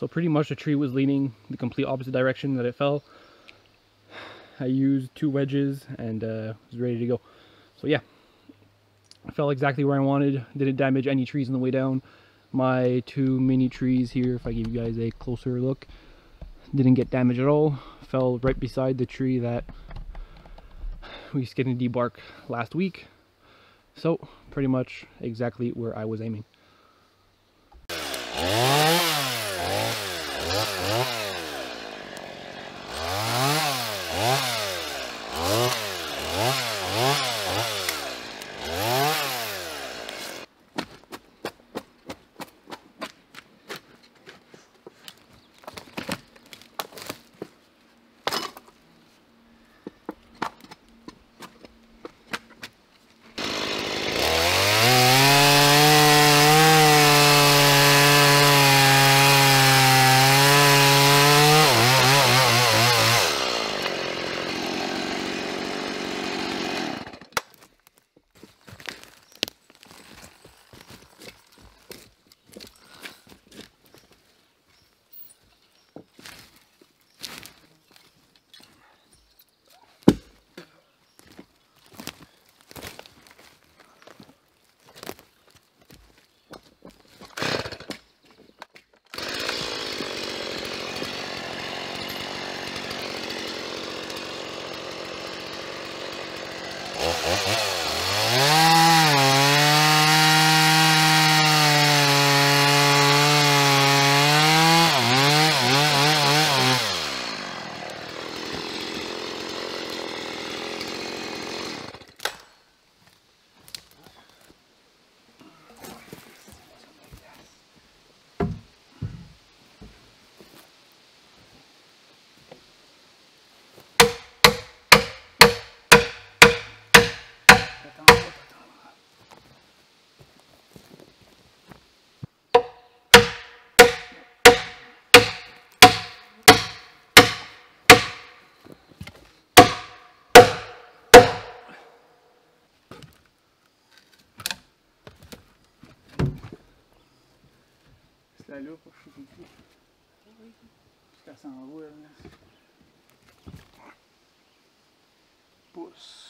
So pretty much the tree was leaning the complete opposite direction that it fell. I used two wedges and uh, was ready to go. So yeah, I fell exactly where I wanted. Didn't damage any trees on the way down. My two mini trees here, if I give you guys a closer look, didn't get damaged at all. Fell right beside the tree that we skinned and debark last week. So pretty much exactly where I was aiming. là, pour je suis tout. Parce. Pousse.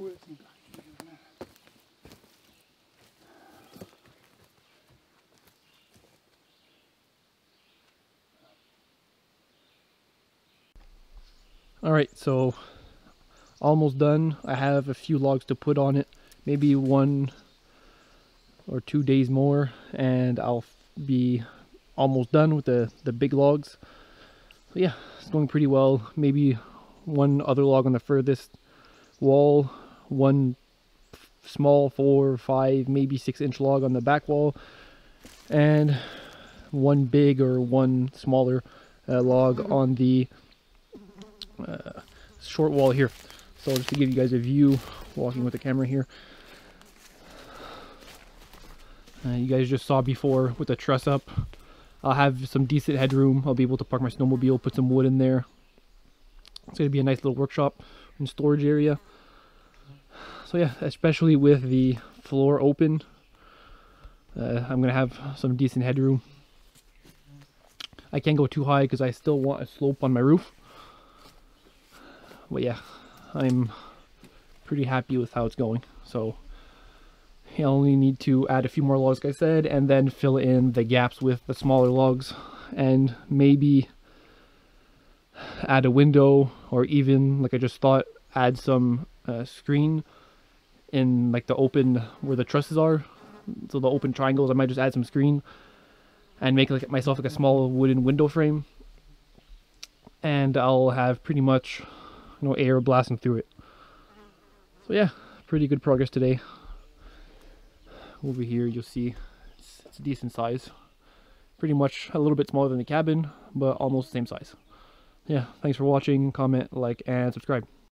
Pousse. All right, so almost done. I have a few logs to put on it, maybe one or two days more, and I'll be almost done with the, the big logs. Yeah, it's going pretty well. Maybe one other log on the furthest wall, one small four, five, maybe six inch log on the back wall, and one big or one smaller uh, log on the uh, short wall here. So just to give you guys a view, walking with the camera here. Uh, you guys just saw before with the truss up. I'll have some decent headroom. I'll be able to park my snowmobile, put some wood in there. It's going to be a nice little workshop and storage area. So yeah, especially with the floor open, uh, I'm to have some decent headroom. I can't go too high because I still want a slope on my roof. But yeah, I'm pretty happy with how it's going. So I only need to add a few more logs, like I said, and then fill in the gaps with the smaller logs and maybe add a window or even, like I just thought, add some uh, screen in like the open where the trusses are. So the open triangles, I might just add some screen and make like myself like a small wooden window frame. And I'll have pretty much you know air blasting through it. So yeah, pretty good progress today. Over here you'll see it's, it's a decent size. Pretty much a little bit smaller than the cabin, but almost the same size. Yeah, thanks for watching, comment, like, and subscribe.